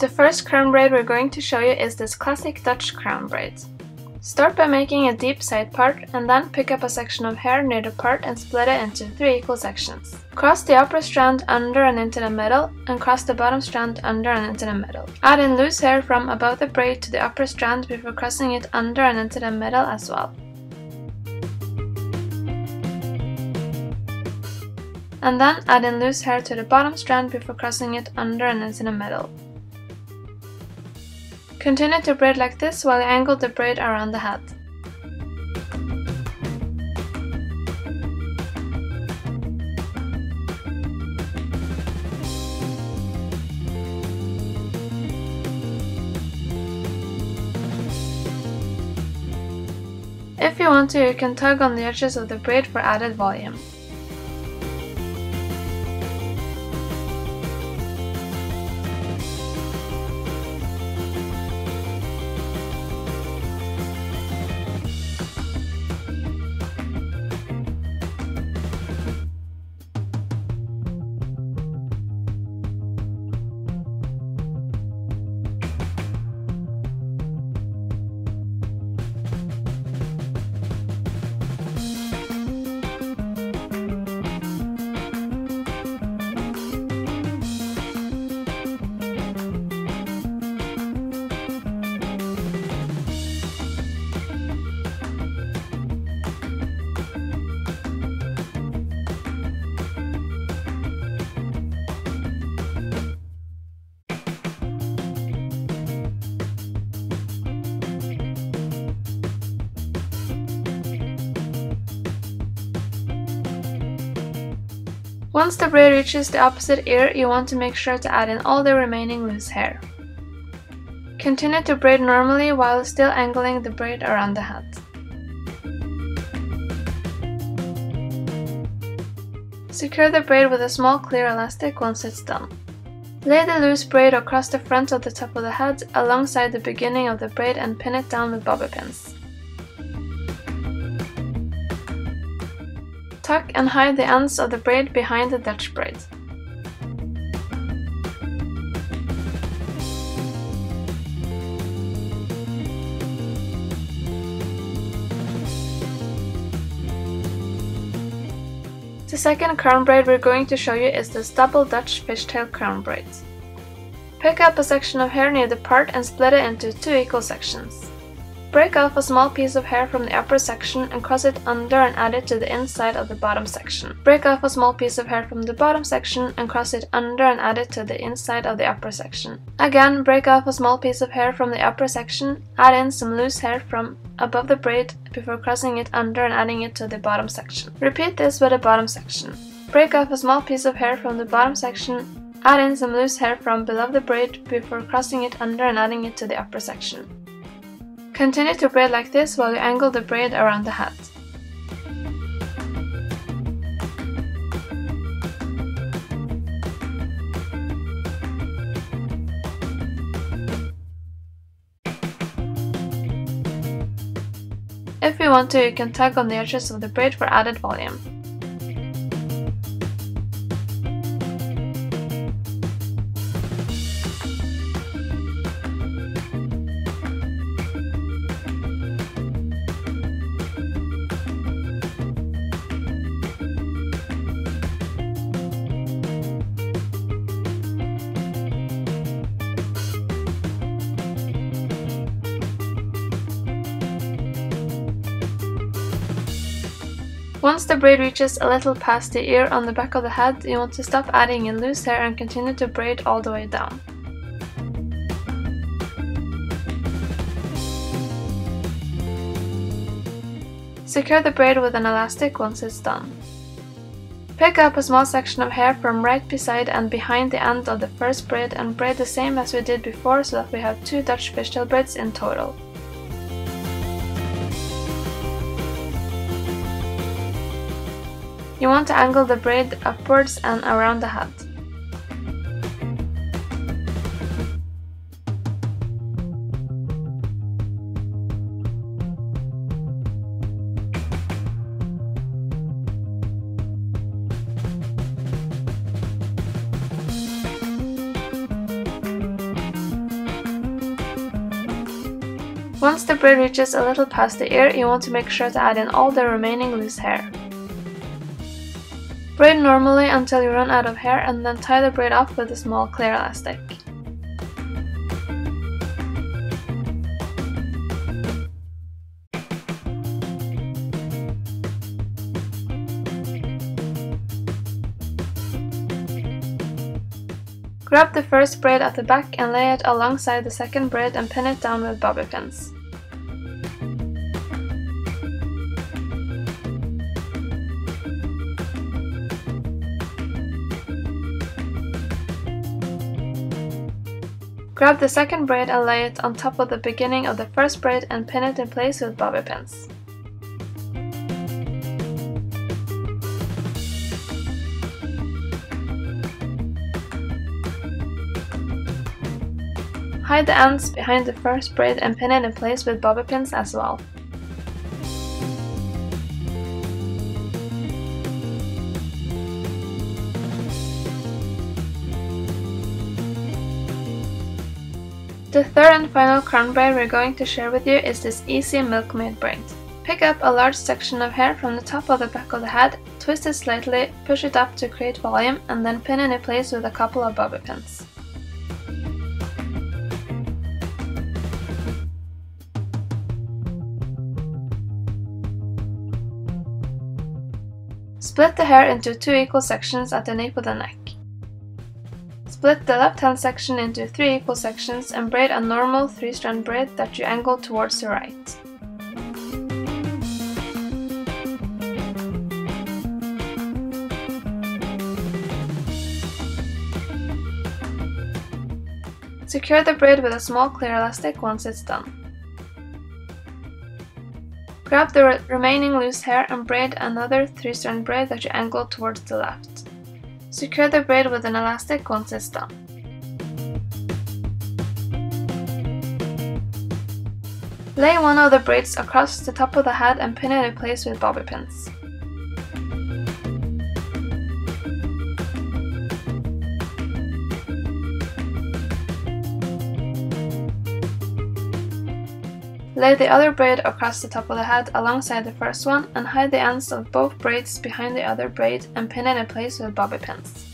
The first crown braid we're going to show you is this classic Dutch crown braid. Start by making a deep side part and then pick up a section of hair near the part and split it into three equal sections. Cross the upper strand under and into the middle and cross the bottom strand under and into the middle. Add in loose hair from above the braid to the upper strand before crossing it under and into the middle as well. And then add in loose hair to the bottom strand before crossing it under and into the middle. Continue to braid like this while you angle the braid around the head. If you want to, you can tug on the edges of the braid for added volume. Once the braid reaches the opposite ear, you want to make sure to add in all the remaining loose hair. Continue to braid normally while still angling the braid around the head. Secure the braid with a small clear elastic once it's done. Lay the loose braid across the front of the top of the head alongside the beginning of the braid and pin it down with bobby pins. Tuck and hide the ends of the braid behind the Dutch braid. The second crown braid we're going to show you is this double Dutch fishtail crown braid. Pick up a section of hair near the part and split it into two equal sections. Break off a small piece of hair from the upper section and cross it under and add it to the inside of the bottom section. Break off a small piece of hair from the bottom section and cross it under and add it to the inside of the upper section. Again, break off a small piece of hair from the upper section, add in some loose hair from above the braid before crossing it under and adding it to the bottom section. Repeat this with the bottom section. Break off a small piece of hair from the bottom section, add in some loose hair from below the braid before crossing it under and adding it to the upper section. Continue to braid like this while you angle the braid around the hat. If you want to, you can tug on the edges of the braid for added volume. Once the braid reaches a little past the ear on the back of the head, you want to stop adding in loose hair and continue to braid all the way down. Secure the braid with an elastic once it's done. Pick up a small section of hair from right beside and behind the end of the first braid and braid the same as we did before so that we have two Dutch fishtail braids in total. You want to angle the braid upwards and around the head. Once the braid reaches a little past the ear, you want to make sure to add in all the remaining loose hair. Braid normally until you run out of hair and then tie the braid off with a small clear elastic. Grab the first braid at the back and lay it alongside the second braid and pin it down with bobby pins. Grab the second braid and lay it on top of the beginning of the first braid and pin it in place with bobby pins. Hide the ends behind the first braid and pin it in place with bobby pins as well. The third and final crown braid we're going to share with you is this easy milkmaid braid. Pick up a large section of hair from the top of the back of the head, twist it slightly, push it up to create volume, and then pin it in a place with a couple of bobby pins. Split the hair into two equal sections at the nape of the neck. Split the left hand section into three equal sections and braid a normal 3-strand braid that you angle towards the right. Secure the braid with a small clear elastic once it's done. Grab the re remaining loose hair and braid another 3-strand braid that you angle towards the left. Secure the braid with an elastic once it's done. Lay one of the braids across the top of the head and pin it in place with bobby pins. Lay the other braid across the top of the head alongside the first one and hide the ends of both braids behind the other braid and pin it in place with bobby pins.